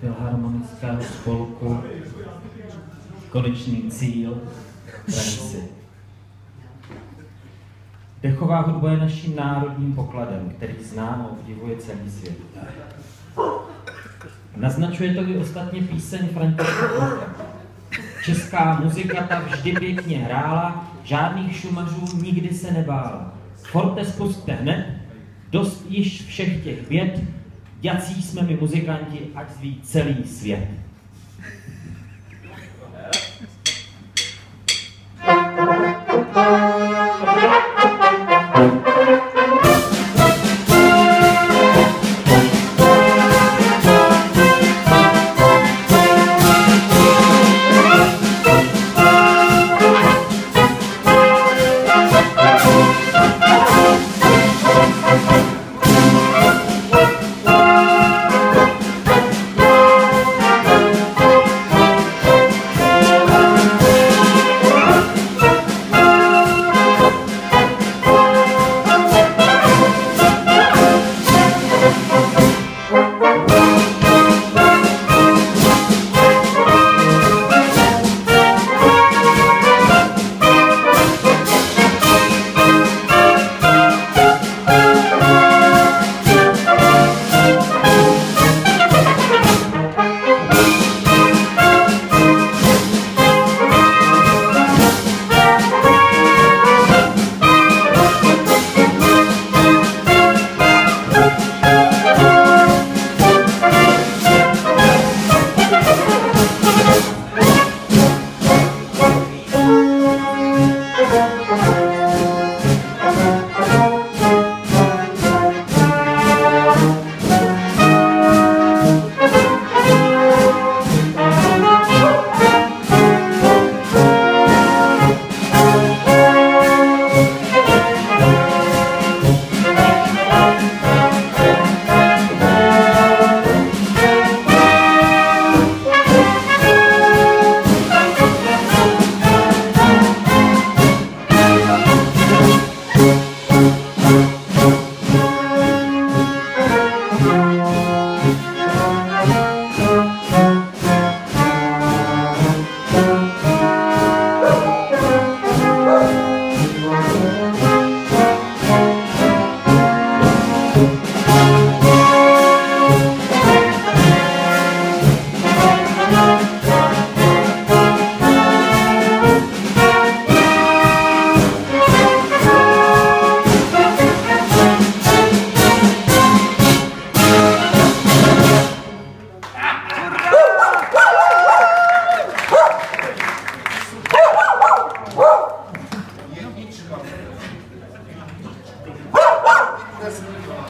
Filharmonického spolku Konečný cíl Franci. Dechová hudba je naším národním pokladem, který zná a obdivuje celý svět. Naznačuje to i ostatně píseň Františka Česká muzika ta vždy pěkně hrála, žádných šumařů nikdy se nebála. Forte spuste hned, dost již všech těch věd, jací jsme my muzikanti, ať zví celý svět.